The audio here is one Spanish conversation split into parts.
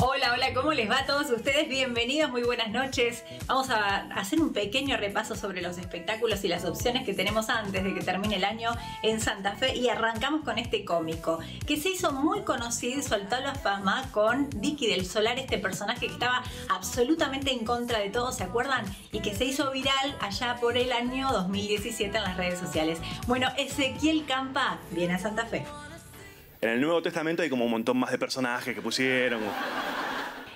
Hola, hola, ¿cómo les va a todos ustedes? Bienvenidos, muy buenas noches. Vamos a hacer un pequeño repaso sobre los espectáculos y las opciones que tenemos antes de que termine el año en Santa Fe y arrancamos con este cómico que se hizo muy conocido y soltó la fama con Vicky del Solar, este personaje que estaba absolutamente en contra de todo, ¿se acuerdan? Y que se hizo viral allá por el año 2017 en las redes sociales. Bueno, Ezequiel Campa viene a Santa Fe. En el Nuevo Testamento hay como un montón más de personajes que pusieron.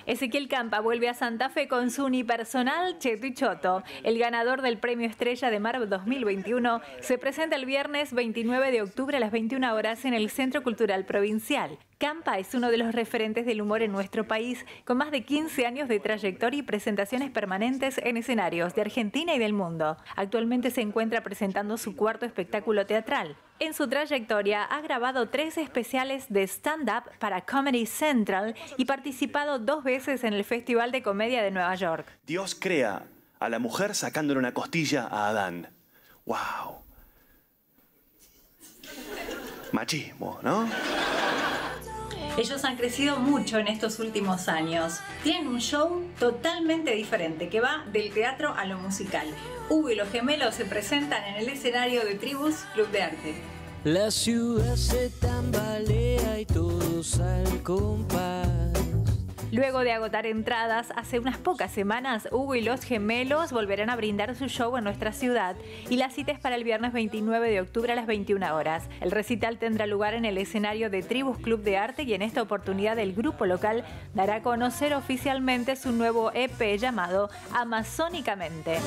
Ezequiel Campa vuelve a Santa Fe con su unipersonal Cheto y Choto. El ganador del Premio Estrella de Mar 2021 se presenta el viernes 29 de octubre a las 21 horas en el Centro Cultural Provincial. Campa es uno de los referentes del humor en nuestro país, con más de 15 años de trayectoria y presentaciones permanentes en escenarios de Argentina y del mundo. Actualmente se encuentra presentando su cuarto espectáculo teatral. En su trayectoria ha grabado tres especiales de stand-up para Comedy Central y participado dos veces en el Festival de Comedia de Nueva York. Dios crea a la mujer sacándole una costilla a Adán. ¡Wow! Machismo, ¿no? Ellos han crecido mucho en estos últimos años. Tienen un show totalmente diferente que va del teatro a lo musical. Hugo y los gemelos se presentan en el escenario de Tribus Club de Arte. La ciudad se tambalea y todos al compás. Luego de agotar entradas, hace unas pocas semanas, Hugo y los gemelos volverán a brindar su show en nuestra ciudad y la cita es para el viernes 29 de octubre a las 21 horas. El recital tendrá lugar en el escenario de Tribus Club de Arte y en esta oportunidad el grupo local dará a conocer oficialmente su nuevo EP llamado Amazónicamente.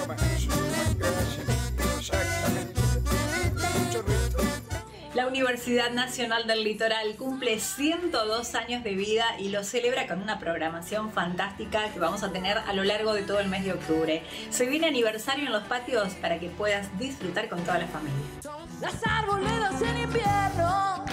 La Universidad Nacional del Litoral cumple 102 años de vida y lo celebra con una programación fantástica que vamos a tener a lo largo de todo el mes de octubre. Se viene aniversario en los patios para que puedas disfrutar con toda la familia. Las arboledas en invierno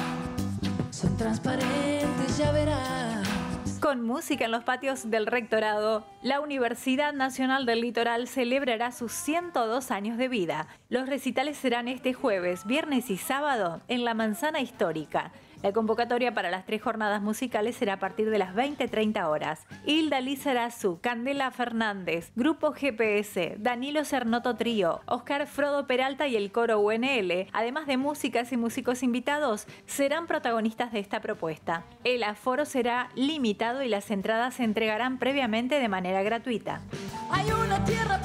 Con música en los patios del rectorado, la Universidad Nacional del Litoral celebrará sus 102 años de vida. Los recitales serán este jueves, viernes y sábado en la Manzana Histórica. La convocatoria para las tres jornadas musicales será a partir de las 20-30 horas. Hilda Lizarazu, Candela Fernández, Grupo GPS, Danilo Cernoto Trío, Oscar Frodo Peralta y el coro UNL, además de músicas y músicos invitados, serán protagonistas de esta propuesta. El aforo será limitado y las entradas se entregarán previamente de manera gratuita. Hay una tierra